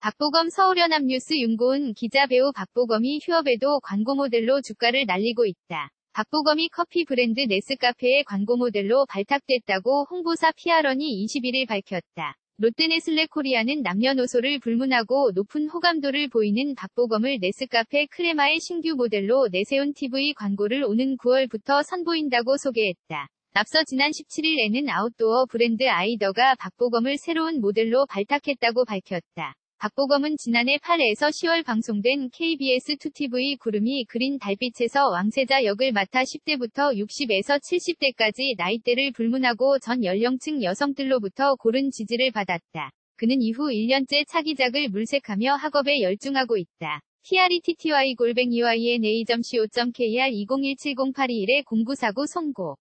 박보검 서울연합뉴스 윤고은 기자 배우 박보검이 휴업에도 광고 모델로 주가를 날리고 있다. 박보검이 커피 브랜드 네스카페의 광고 모델로 발탁됐다고 홍보사 피알원이 21일 밝혔다. 롯데네슬레 코리아는 남녀노소를 불문하고 높은 호감도를 보이는 박보검을 네스카페 크레마의 신규 모델로 내세운 TV 광고를 오는 9월부터 선보인다고 소개했다. 앞서 지난 17일에는 아웃도어 브랜드 아이더가 박보검을 새로운 모델로 발탁했다고 밝혔다. 박보검은 지난해 8에서 10월 방송된 KBS2TV 구름이 그린 달빛에서 왕세자 역을 맡아 10대부터 60에서 70대까지 나이대를 불문하고 전 연령층 여성들로부터 고른 지지를 받았다. 그는 이후 1년째 차기작을 물색하며 학업에 열중하고 있다. TRETTY 골뱅이 YNA.co.kr 20170821-0949 송고